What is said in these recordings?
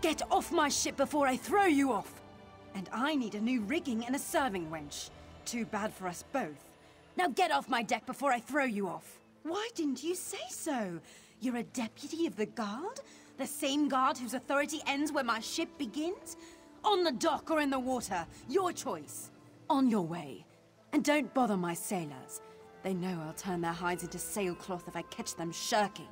Get off my ship before I throw you off! And I need a new rigging and a serving wench. Too bad for us both. Now get off my deck before I throw you off! Why didn't you say so? You're a deputy of the guard? The same guard whose authority ends where my ship begins? On the dock or in the water, your choice. On your way. And don't bother my sailors. They know I'll turn their hides into sailcloth if I catch them shirking.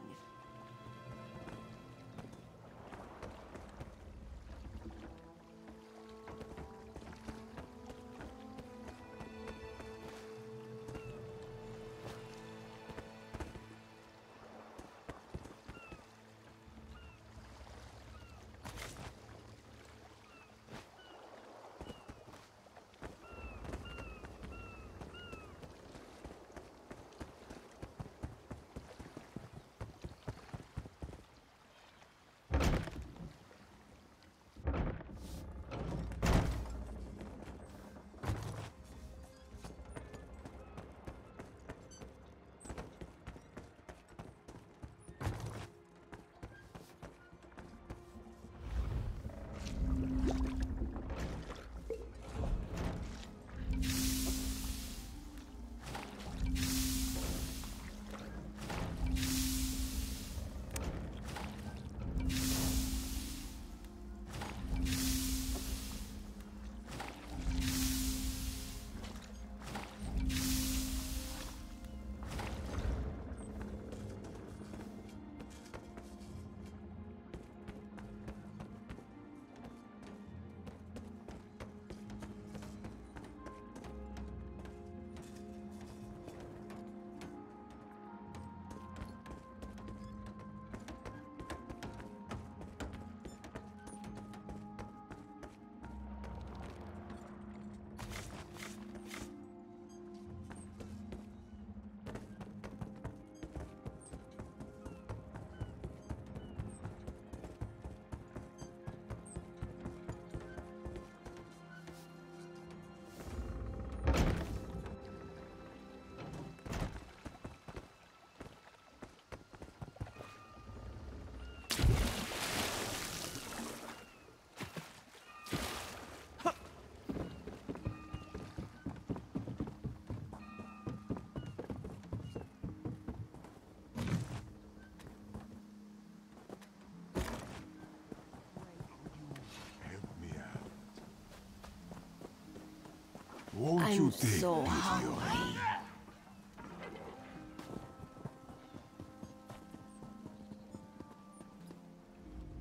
Won't I'm take so pity hungry.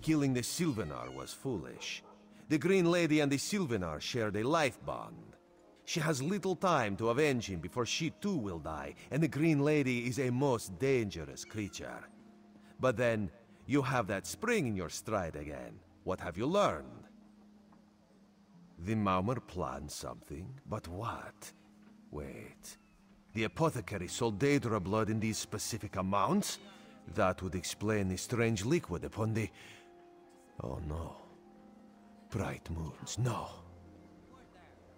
Killing the Sylvanar was foolish. The Green Lady and the Sylvanar shared a life bond. She has little time to avenge him before she too will die, and the Green Lady is a most dangerous creature. But then, you have that spring in your stride again. What have you learned? The Maormer planned something, but what? Wait. The apothecary sold Daedra blood in these specific amounts? That would explain the strange liquid upon the... Oh no. Bright moons, no.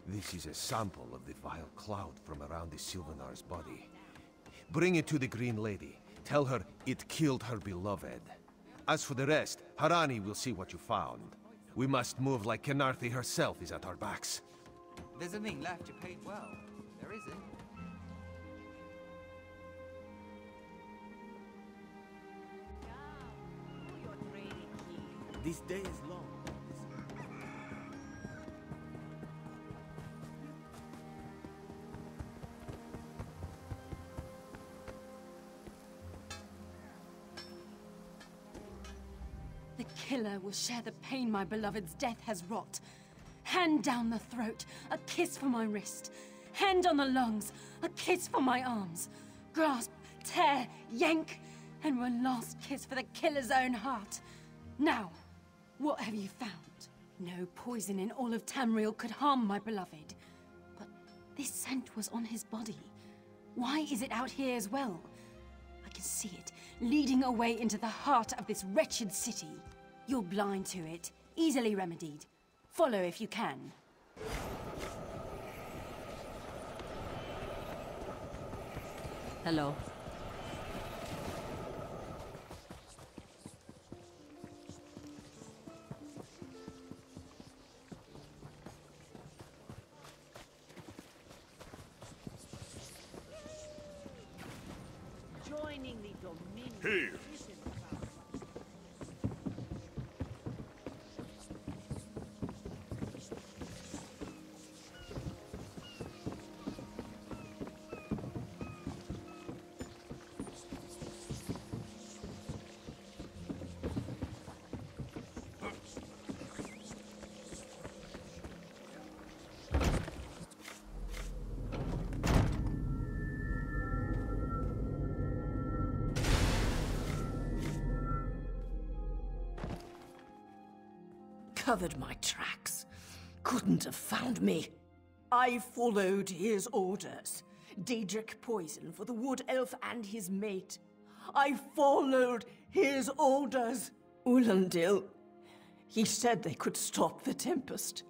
This is a sample of the vile cloud from around the Sylvanar's body. Bring it to the Green Lady. Tell her it killed her beloved. As for the rest, Harani will see what you found. We must move like Khenarthi herself is at our backs. There's a thing left, you paid well. There isn't. This day killer will share the pain my beloved's death has wrought. Hand down the throat, a kiss for my wrist. Hand on the lungs, a kiss for my arms. Grasp, tear, yank, and one last kiss for the killer's own heart. Now, what have you found? No poison in all of Tamriel could harm my beloved. But this scent was on his body. Why is it out here as well? I can see it, leading away into the heart of this wretched city. You're blind to it, easily remedied. Follow if you can. Hello. Covered my tracks. Couldn't have found me. I followed his orders. Daedric poison for the wood elf and his mate. I followed his orders. Ulondil. He said they could stop the Tempest.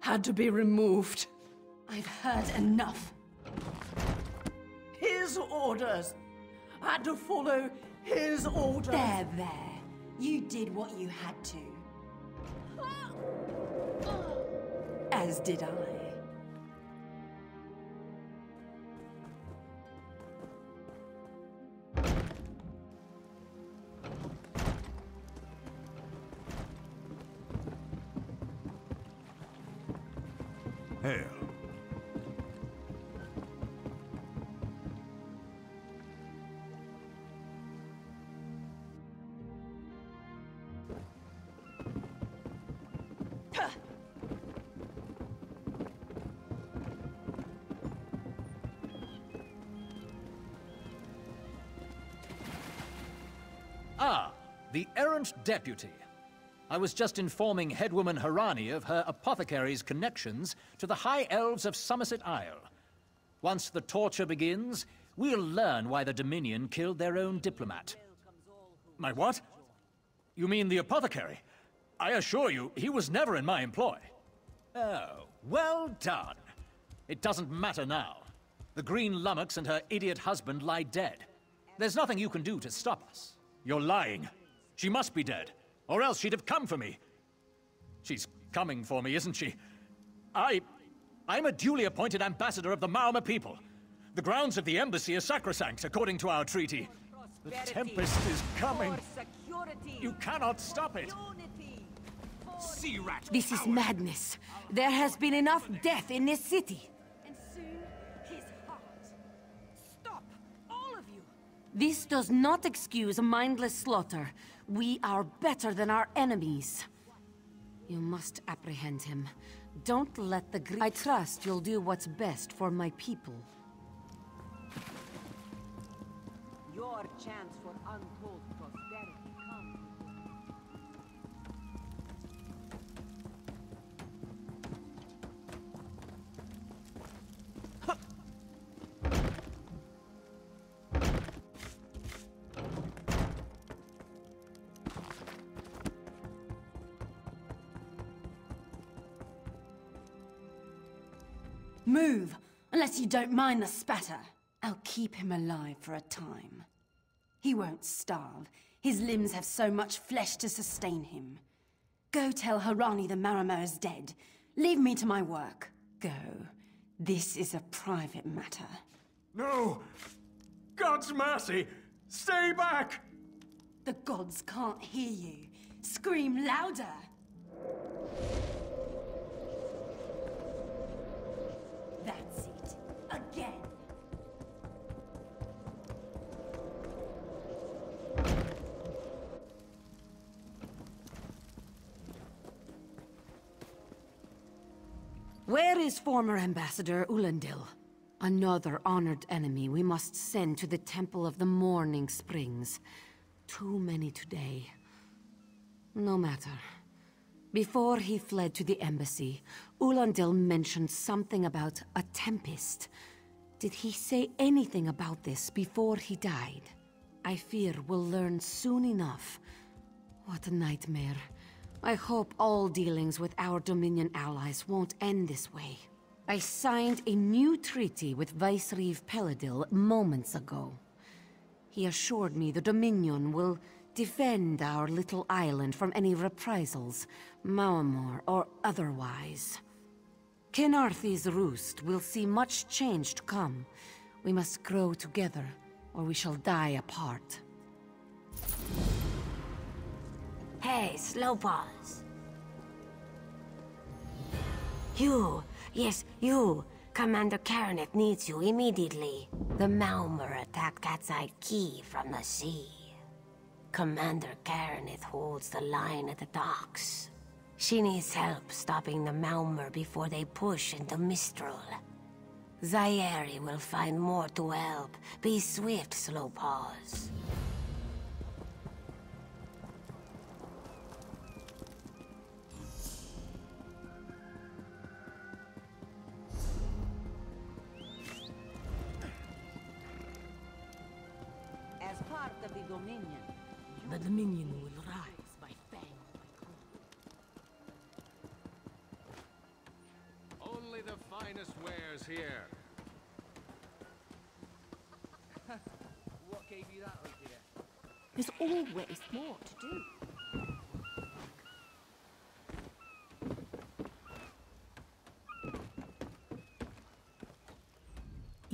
Had to be removed. I've heard enough. His orders. Had to follow his orders. There, there. You did what you had to. As did I. Ah, the errant deputy. I was just informing headwoman Harani of her apothecary's connections to the High Elves of Summerset Isle. Once the torture begins, we'll learn why the Dominion killed their own diplomat. My what? You mean the apothecary? I assure you, he was never in my employ. Oh, well done. It doesn't matter now. The Green Lummox and her idiot husband lie dead. There's nothing you can do to stop us. You're lying. She must be dead, or else she'd have come for me. She's coming for me, isn't she? I... I'm a duly appointed ambassador of the Maormer people. The grounds of the embassy are sacrosanct, according to our treaty. The Tempest is coming. You cannot stop it. Sea rat. This is madness. There has been enough death in this city. And soon, his heart. Stop, all of you. This does not excuse mindless slaughter. We are better than our enemies. You must apprehend him. Don't let the gr- I trust you'll do what's best for my people. Your chance Move, unless you don't mind the spatter. I'll keep him alive for a time. He won't starve. His limbs have so much flesh to sustain him. Go tell Harani the Maormer is dead. Leave me to my work. Go. This is a private matter. No! God's mercy! Stay back! The gods can't hear you. Scream louder! Where is former Ambassador Ulondil? Another honored enemy we must send to the Temple of the Morning Springs. Too many today. No matter. Before he fled to the embassy, Ulondil mentioned something about a tempest. Did he say anything about this before he died? I fear we'll learn soon enough. What a nightmare. I hope all dealings with our Dominion allies won't end this way. I signed a new treaty with Vicereeve Pelidil moments ago. He assured me the Dominion will defend our little island from any reprisals, Maormer or otherwise. Khenarthi's roost will see much change to come. We must grow together, or we shall die apart. Hey, Slowpaws. You, yes, you. Commander Karinith needs you immediately. The Maormer attacked Cat's Eye Quay from the sea. Commander Karinith holds the line at the docks. She needs help stopping the Maormer before they push into Mistral. Zaeri will find more to help. Be swift, Slowpaws.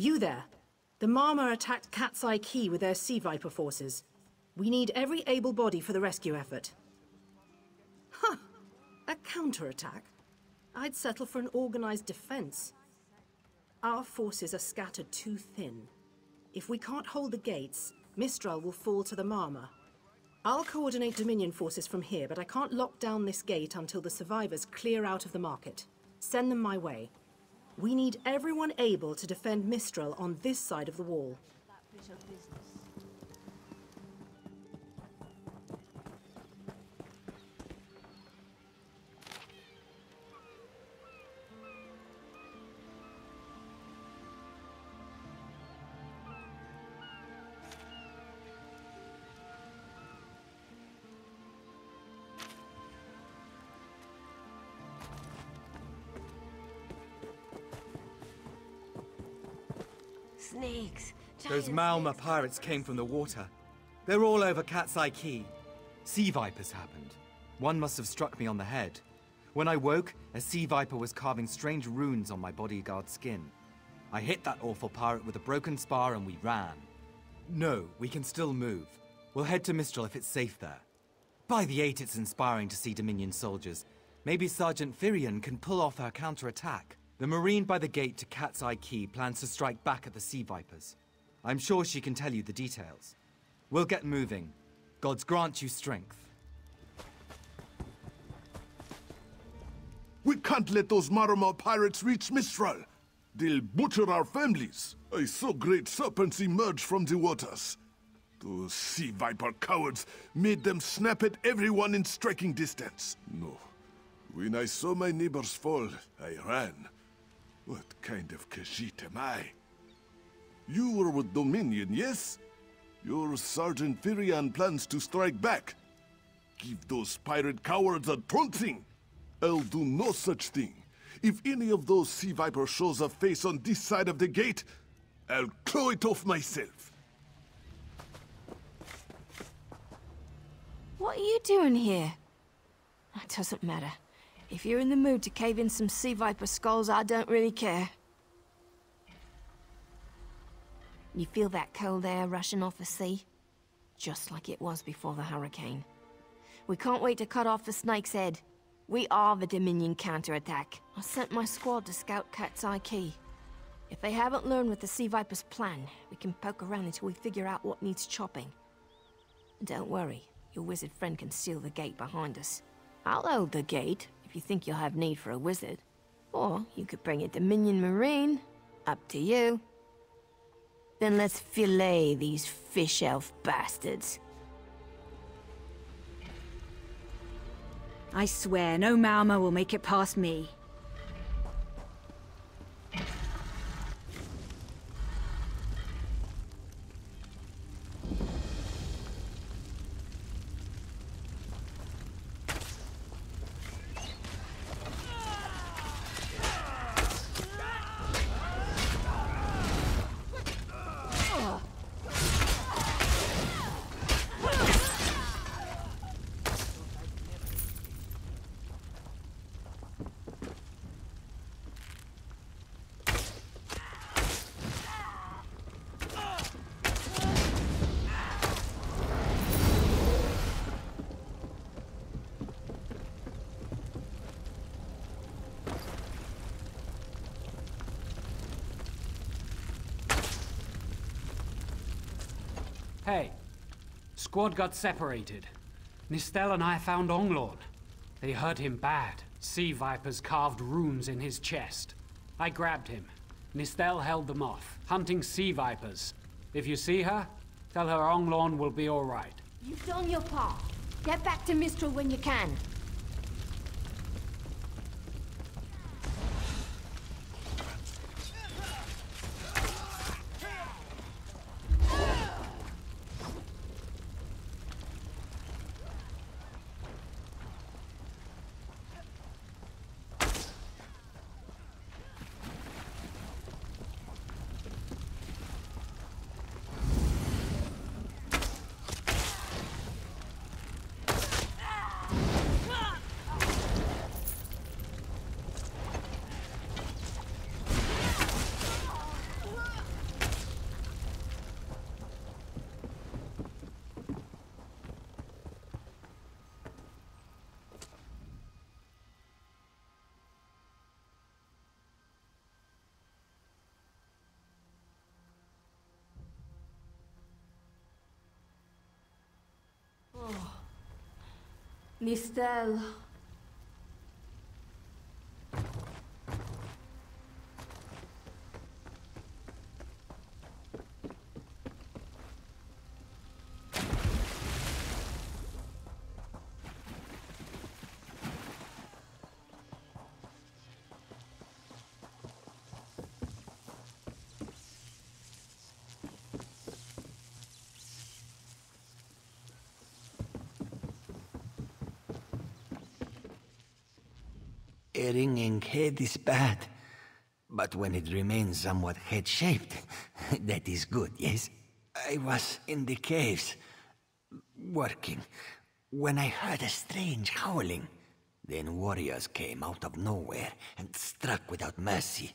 You there. The Maormer attacked Cat's Eye Quay with their Sea Viper forces. We need every able body for the rescue effort. Huh! A counterattack? I'd settle for an organized defense. Our forces are scattered too thin. If we can't hold the gates, Mistral will fall to the Maormer. I'll coordinate Dominion forces from here, but I can't lock down this gate until the survivors clear out of the market. Send them my way. We need everyone able to defend Mistral on this side of the wall. Snakes. Those Maormer pirates came from the water. They're all over Cat's Eye Quay. Sea vipers happened. One must have struck me on the head. When I woke, a sea viper was carving strange runes on my bodyguard's skin. I hit that awful pirate with a broken spar and we ran. No, we can still move. We'll head to Mistral if it's safe there. By the eight, it's inspiring to see Dominion soldiers. Maybe Sergeant Firion can pull off her counterattack. The Marine by the gate to Cat's Eye Quay plans to strike back at the Sea Vipers. I'm sure she can tell you the details. We'll get moving. Gods grant you strength. We can't let those Maormer pirates reach Mistral. They'll butcher our families. I saw great serpents emerge from the waters. Those sea viper cowards made them snap at everyone in striking distance. No. When I saw my neighbors fall, I ran. What kind of Khajiit am I? You were with Dominion, yes? Your Sergeant Firion plans to strike back. Give those pirate cowards a trouncing. I'll do no such thing. If any of those sea vipers shows a face on this side of the gate, I'll claw it off myself. What are you doing here? That doesn't matter. If you're in the mood to cave in some sea viper skulls, I don't really care. You feel that cold air rushing off the sea? Just like it was before the hurricane. We can't wait to cut off the snake's head. We are the Dominion counterattack. I sent my squad to scout Cat's Eye Quay. If they haven't learned what the Sea Viper's plan, we can poke around until we figure out what needs chopping. Don't worry, your wizard friend can seal the gate behind us. I'll hold the gate, if you think you'll have need for a wizard. Or you could bring a Dominion Marine. Up to you. Then let's fillet these fish elf bastards. I swear, no Maormer will make it past me. Hey, squad got separated. Nistel and I found Onglorn. They hurt him bad. Sea vipers carved runes in his chest. I grabbed him. Nistel held them off, hunting sea vipers. If you see her, tell her Onglorn will be all right. You've done your part. Get back to Mistral when you can. Nistel. A ringing head is bad, but when it remains somewhat head-shaped, that is good, yes? I was in the caves, working, when I heard a strange howling. Then warriors came out of nowhere and struck without mercy.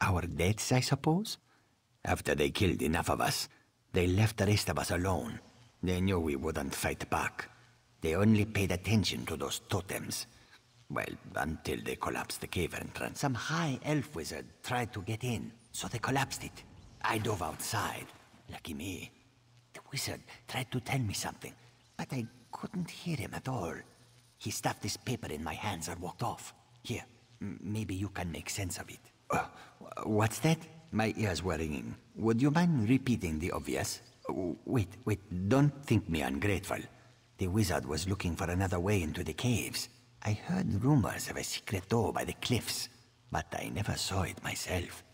Our deaths, I suppose? After they killed enough of us, they left the rest of us alone. They knew we wouldn't fight back. They only paid attention to those totems. Well, until they collapsed the cave entrance. Some high elf wizard tried to get in, so they collapsed it. I dove outside. Lucky me. The wizard tried to tell me something, but I couldn't hear him at all. He stuffed this paper in my hands and walked off. Here, maybe you can make sense of it. Uh, what's that? My ears were ringing. Would you mind repeating the obvious? Wait, wait, don't think me ungrateful. The wizard was looking for another way into the caves. I heard rumors of a secret door by the cliffs, but I never saw it myself.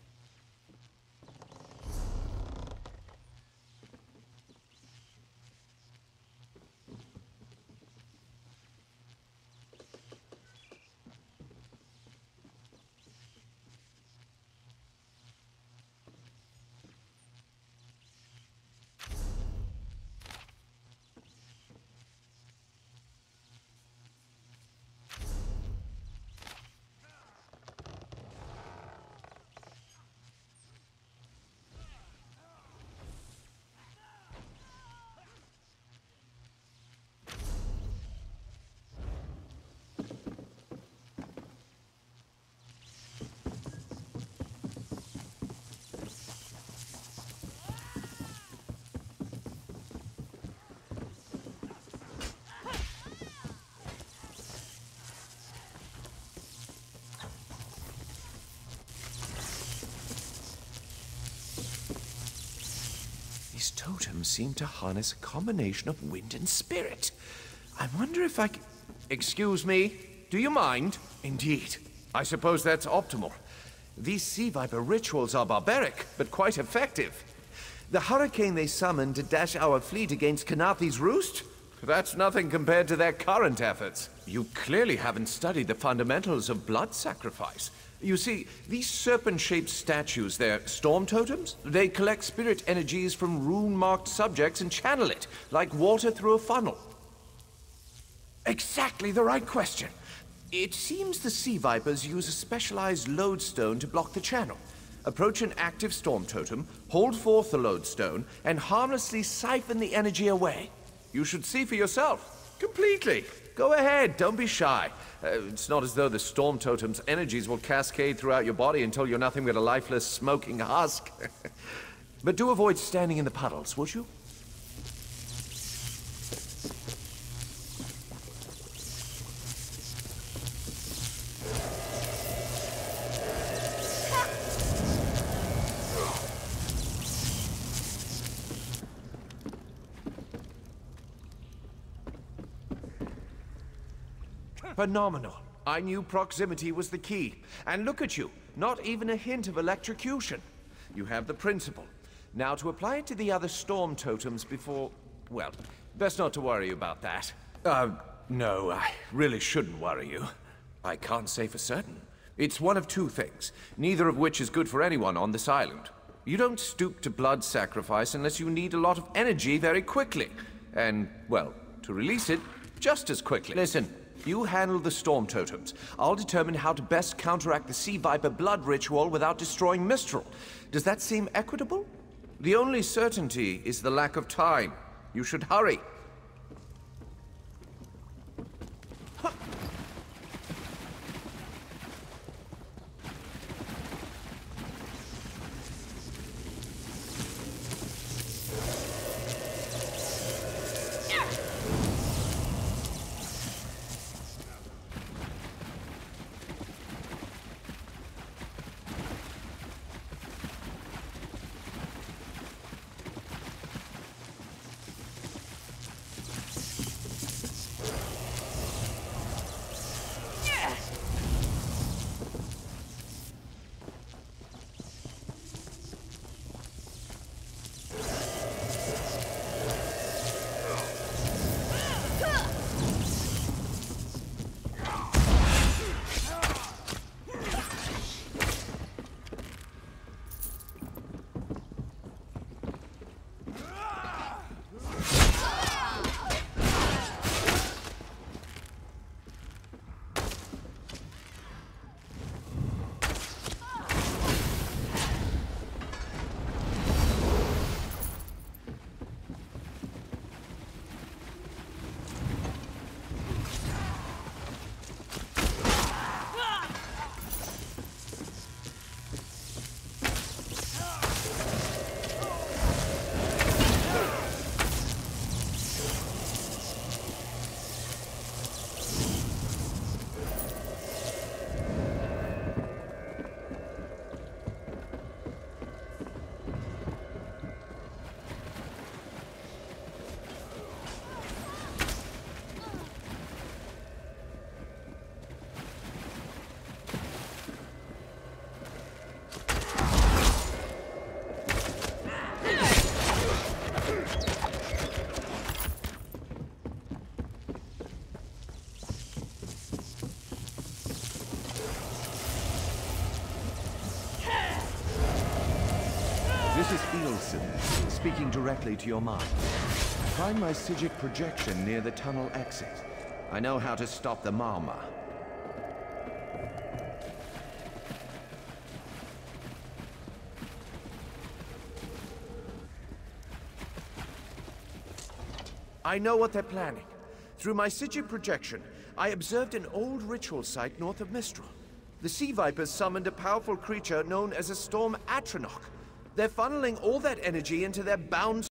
These totems seem to harness a combination of wind and spirit. I wonder if I can... Excuse me, do you mind? Indeed. I suppose that's optimal. These Sea Viper rituals are barbaric, but quite effective. The hurricane they summoned to dash our fleet against Khenarthi's roost? That's nothing compared to their current efforts. You clearly haven't studied the fundamentals of blood sacrifice. You see, these serpent-shaped statues, they're storm totems. They collect spirit energies from rune-marked subjects and channel it, like water through a funnel. Exactly the right question. It seems the Sea Vipers use a specialized lodestone to block the channel. Approach an active storm totem, hold forth the lodestone, and harmlessly siphon the energy away. You should see for yourself. Completely. Go ahead, don't be shy. Uh, it's not as though the storm totem's energies will cascade throughout your body until you're nothing but a lifeless, smoking husk. but do avoid standing in the puddles, would you? Phenomenal. I knew proximity was the key. And look at you, not even a hint of electrocution. You have the principle. Now to apply it to the other storm totems before... Well, best not to worry about that. Uh, no, I really shouldn't worry you. I can't say for certain. It's one of two things, neither of which is good for anyone on this island. You don't stoop to blood sacrifice unless you need a lot of energy very quickly. And, well, to release it, just as quickly. Listen, you handle the storm totems. I'll determine how to best counteract the Sea Viper blood ritual without destroying Mistral. Does that seem equitable? The only certainty is the lack of time. You should hurry. Ilsen, speaking directly to your mind. Find my Psijic projection near the tunnel exit. I know how to stop the Maormer. I know what they're planning. Through my Psijic projection, I observed an old ritual site north of Mistral. The Sea Vipers summoned a powerful creature known as a Storm Atronach. They're funneling all that energy into their bound